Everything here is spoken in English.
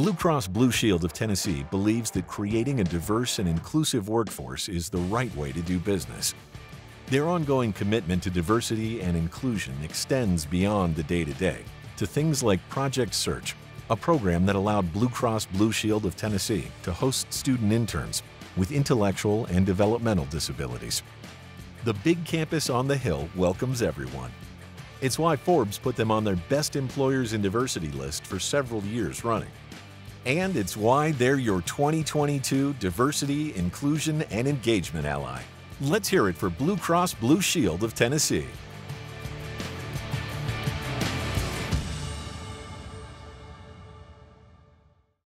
Blue Cross Blue Shield of Tennessee believes that creating a diverse and inclusive workforce is the right way to do business. Their ongoing commitment to diversity and inclusion extends beyond the day to day to things like Project Search, a program that allowed Blue Cross Blue Shield of Tennessee to host student interns with intellectual and developmental disabilities. The big campus on the Hill welcomes everyone. It's why Forbes put them on their Best Employers in Diversity list for several years running. And it's why they're your 2022 Diversity, Inclusion, and Engagement Ally. Let's hear it for Blue Cross Blue Shield of Tennessee.